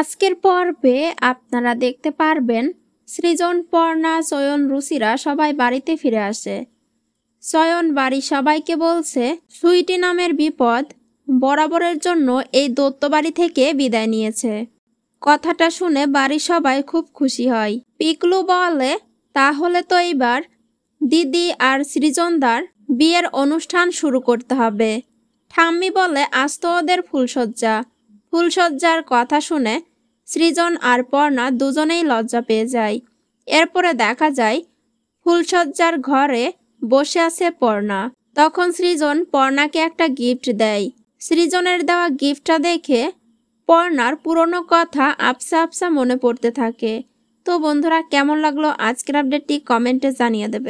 আজকের পর্বে আপনারা দেখতে পারবেন সৃজন, পর্ণা, চয়ন, রুচিরা সবাই বাড়িতে ফিরে আসে। চয়ন বাড়ি সবাইকে বলছে, সুইটি নামের বিপদ বরাবরের জন্য এই দত্ত বাড়ি থেকে বিদায় নিয়েছে। কথাটা শুনে বাড়ির সবাই খুব খুশি হয়। পিকলু বলে, তাহলে তো এইবার দিদি আর সৃজনদার বিয়ের অনুষ্ঠান শুরু করতে হবে। ঠাম্মি বলে, আজ তো ওদের ফুলসজ্জা ফুলসজ্জার কথা শুনে সৃজন আর পর্ণা দুজনেই লজ্জা পেয়ে যায়। এরপরে দেখা যায় ফুলসজ্জার ঘরে বসে আছে পর্ণা। তখন সৃজন পর্ণাকে একটা গিফট দেয়। সৃজনের দেওয়া গিফটটা দেখে পর্ণার পুরনো কথা আপসা আপসা মনে পড়তে থাকে। তো বন্ধুরা, কেমন লাগল? আজকের আপডেটটি কমেন্টে জানিয়ে দেবে।